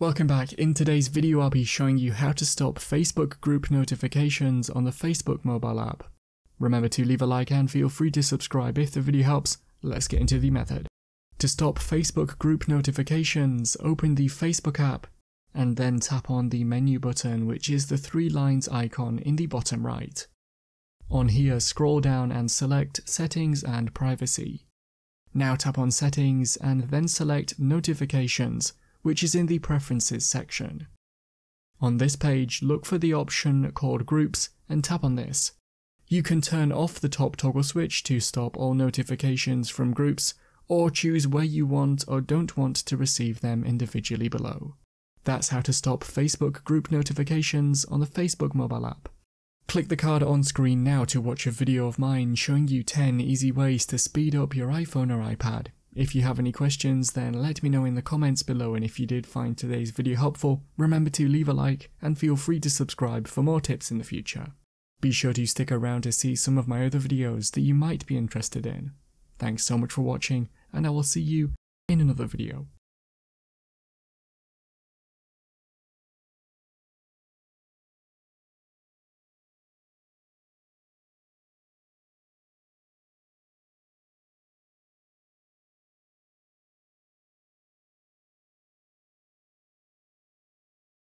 Welcome back. In today's video I'll be showing you how to stop Facebook group notifications on the Facebook mobile app. Remember to leave a like and feel free to subscribe if the video helps. Let's get into the method. To stop Facebook group notifications, open the Facebook app and then tap on the menu button which is the three lines icon in the bottom right. On here scroll down and select Settings and Privacy. Now tap on Settings and then select Notifications which is in the Preferences section. On this page, look for the option called Groups and tap on this. You can turn off the top toggle switch to stop all notifications from groups, or choose where you want or don't want to receive them individually below. That's how to stop Facebook group notifications on the Facebook mobile app. Click the card on screen now to watch a video of mine showing you 10 easy ways to speed up your iPhone or iPad. If you have any questions, then let me know in the comments below and if you did find today's video helpful, remember to leave a like and feel free to subscribe for more tips in the future. Be sure to stick around to see some of my other videos that you might be interested in. Thanks so much for watching and I will see you in another video.